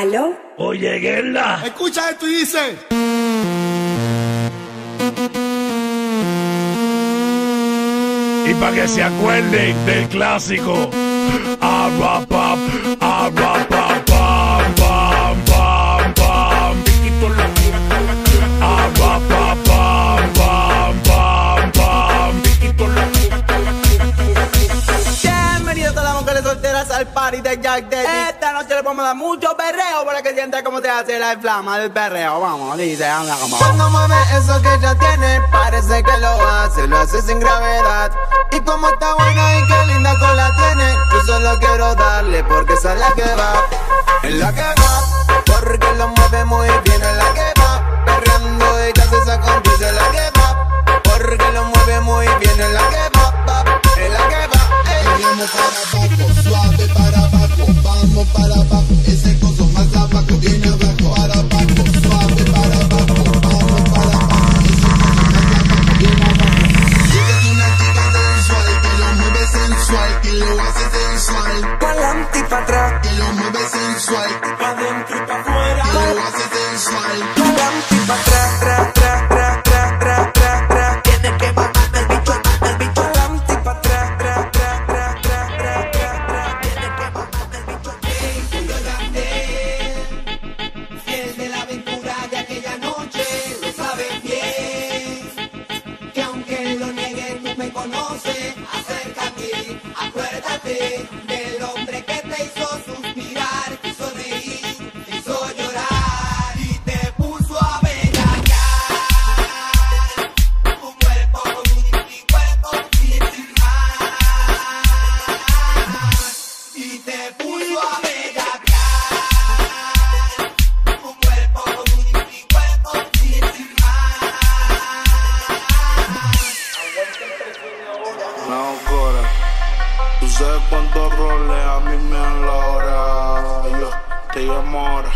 ¿Aló? Oye, Gerla. Escucha esto y dice. Y para que se acuerden del clásico. A rap, rap, ah, party de Jack Daddy. Esta noche le vamos a dar mucho perreo para que sienta cómo se hace la inflama del perreo. Vamos, dice, anda como. Cuando mueve eso que ya tiene, parece que lo hace, lo hace sin gravedad. Y como está buena y qué linda cola tiene, yo solo quiero darle porque esa es la que va, es la que va. te puso a bellaquear. Un cuerpo único y cuerpo sin más. No, Cora, tú sabes cuántos roles a mí me han la hora. Yo te llamo ahora.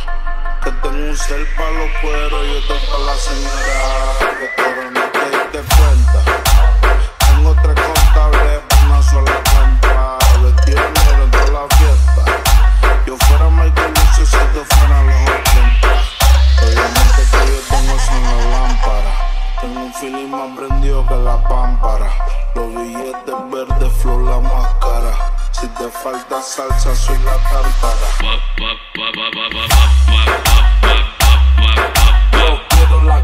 Que tengo un cel para los cueros y otro para la señora. Que todo no te después. feeling más prendido que la pámpara. Los billetes verdes, flor la máscara. Si te falta salsa, soy la tártara. Yo quiero la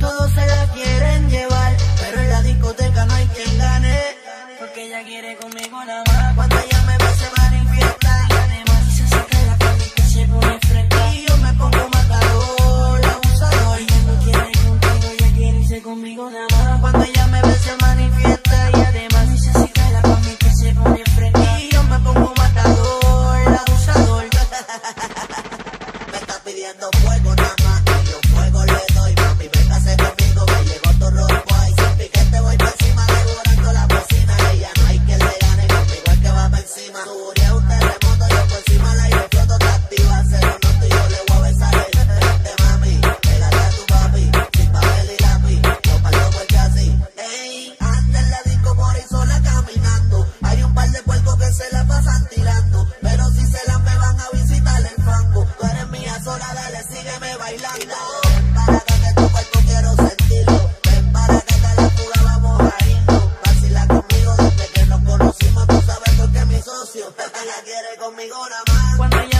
Todos se la quieren llevar, pero en la discoteca no hay quien gane. Porque ella quiere conmigo nada más. conmigo nada más. Cuando ya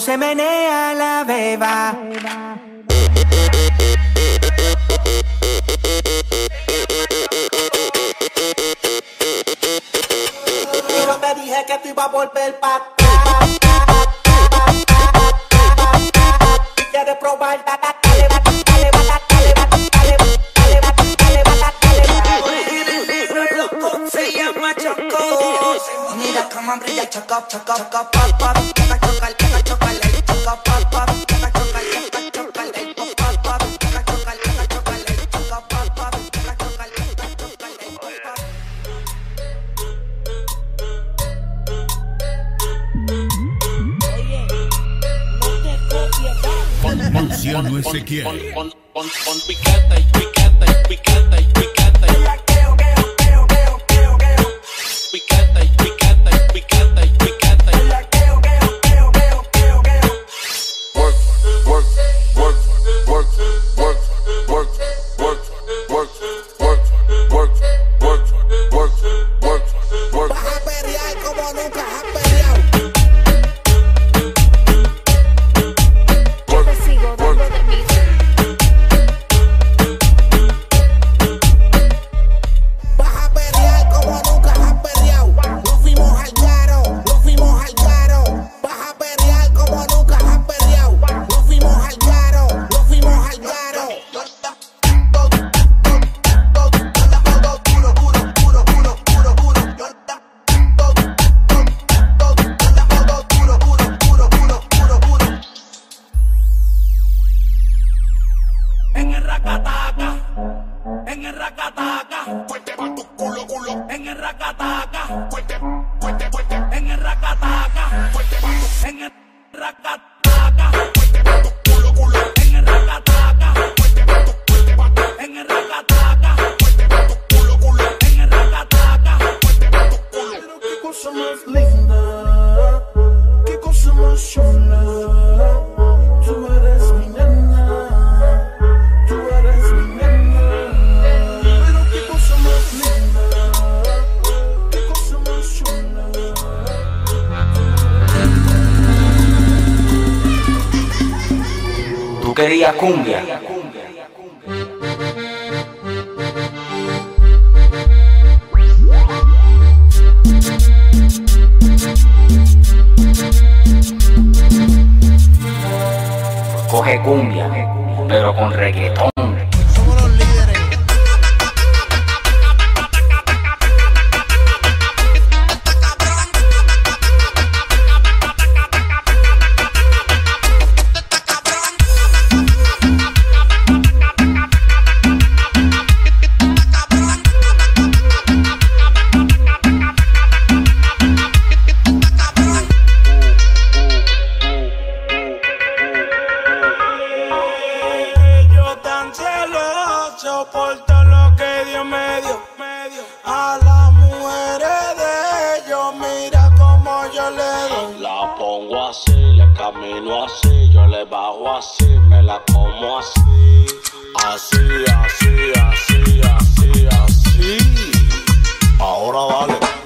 se menea la beba. Pero te dije que te iba a volver pa' acá. Si quieres probar, dale, dale, dale, dale. Mira cómo brilla, choco, choco, choco, pop, pop, choco, choco. Luciano Ezequiel. Pon, pon, piquete, piquete, piquete. Fuerte, fuerte, fuerte. En el racataca, fuerte en el racataca, fuerte culo, culo. En el racataca, fuerte fuerte. En el racataca, fuerte culo, culo. En el racataca, fuerte culo. Pero qué cosa más linda, qué cosa más chula. Cumbia. Coge cumbia, pero con reggaetón. camino así, yo le bajo así, me la como así. Así, así, así, así, así. Ahora vale.